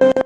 you.